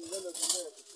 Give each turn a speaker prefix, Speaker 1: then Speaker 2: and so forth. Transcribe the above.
Speaker 1: them
Speaker 2: limits in there.